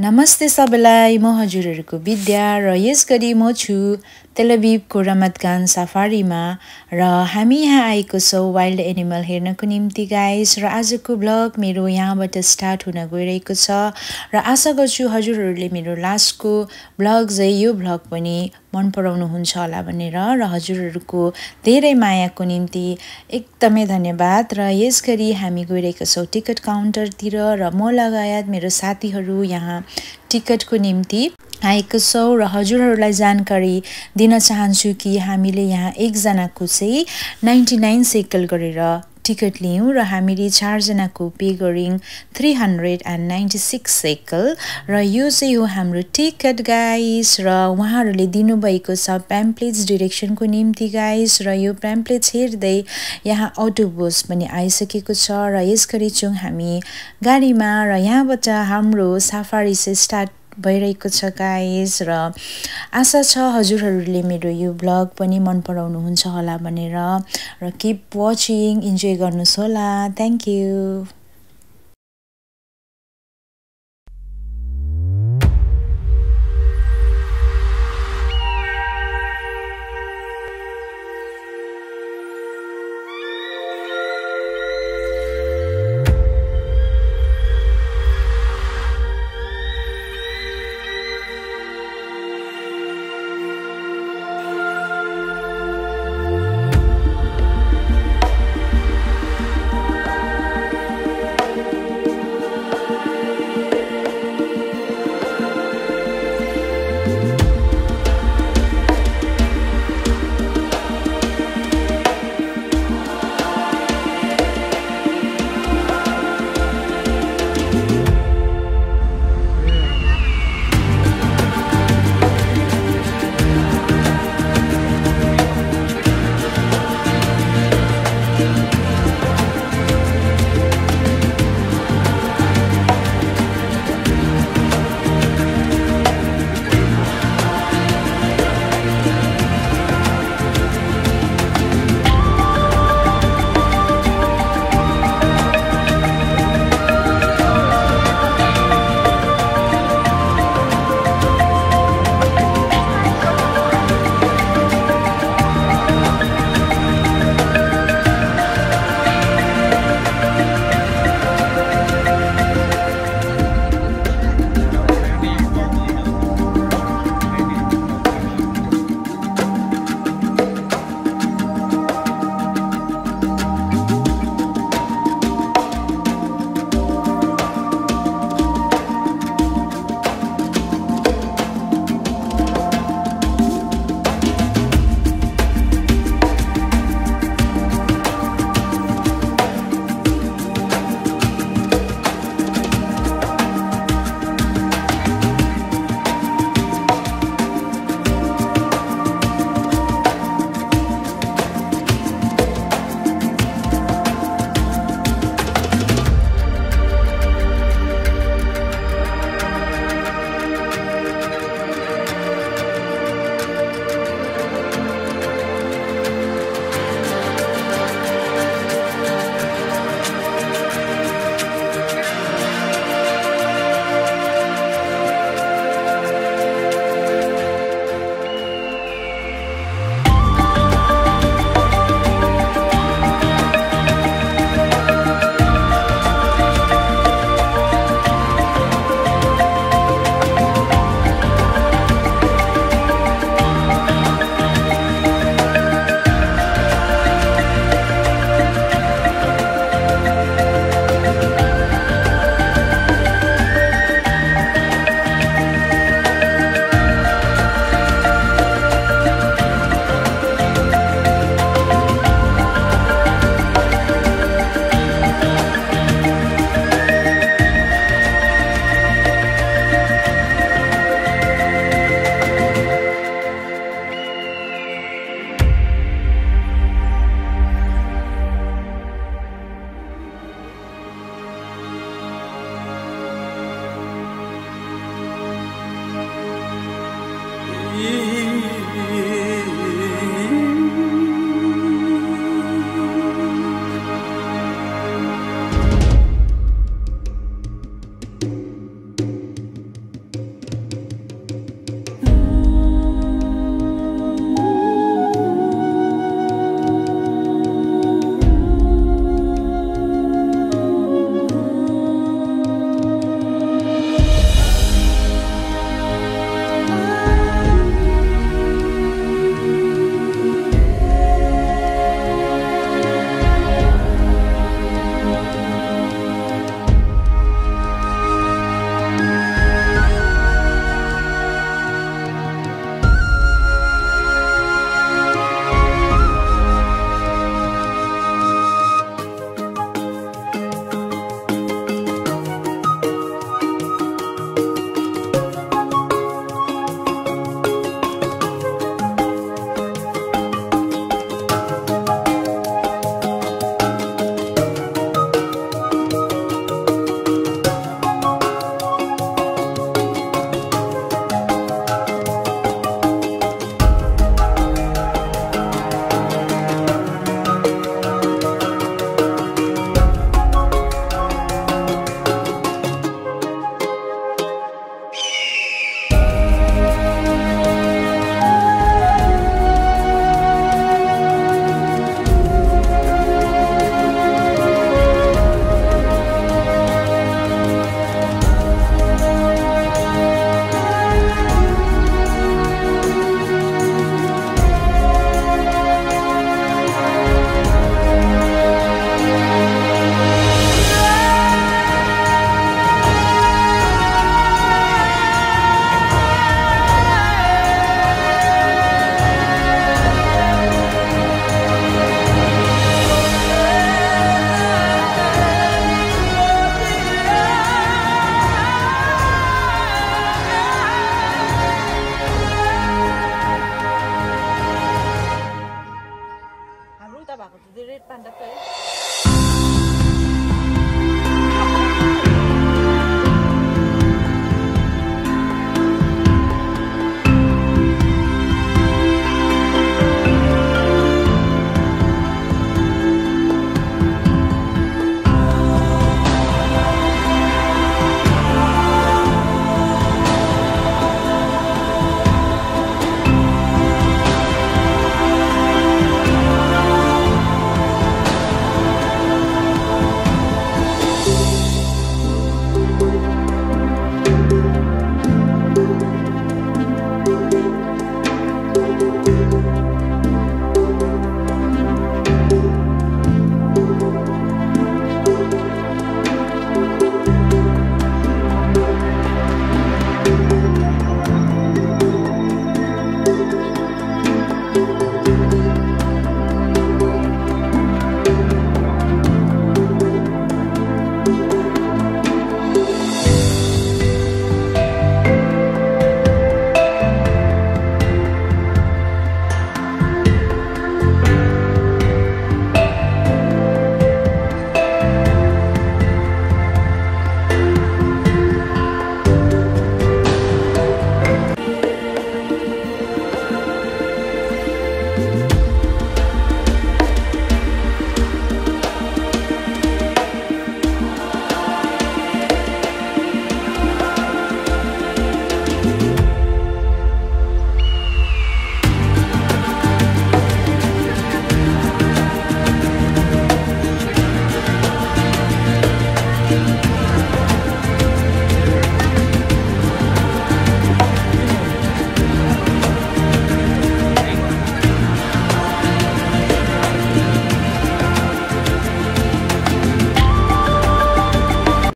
नमस्ते सबैलाई म हजुरहरूको विद्या र यस गरी म छु तेलबिबको रमतगान सफारीमा र हामी यहाँ आएको छौँ वाइल्ड एनिमल हेर्नको निम्ति गाइस र आजको ब्लग मेरो यहाँबाट स्टार्ट हुन गइरहेको छ र आशा गर्छु हजुरहरूले मेरो लास्टको ब्लग चाहिँ यो ब्लग पनि मन पराउनुहुन्छ होला भनेर र हजुरहरूको धेरै मायाको निम्ति एकदमै धन्यवाद। र यस गरी हामी गइरहेको छौँ टिकट काउन्टरतिर र म लगायत मेरो साथीहरू यहाँ टिकटको निम्ति आएको छौँ र हजुरहरूलाई जानकारी दिन चाहन्छु कि हामीले यहाँ एकजनाको चाहिँ नाइन्टी नाइन सेकल गरेर टिकट लियौँ र हामीले चारजनाको पे गऱ्यौँ three hundred and ninety six cycle र यो चाहिँ हो हाम्रो टिकट गाइस र उहाँहरूले दिनुभएको छ प्याम्प्लेट्स डिरेक्सनको निम्ति गाइस र यो प्याम्प्लेट्स हेर्दै यहाँ अटो बस पनि आइसकेको छ र यस गरी छौँ हामी गाडीमा र यहाँबाट हाम्रो सफारी चाहिँ स्टार्ट भइरहेको छ गाइस र आशा छ हजुरहरूले मेरो यो ब्लग पनि मन पराउनुहुन्छ होला भनेर र किप वाचिङ इन्जोय गर्नुहोस् होला। Thank you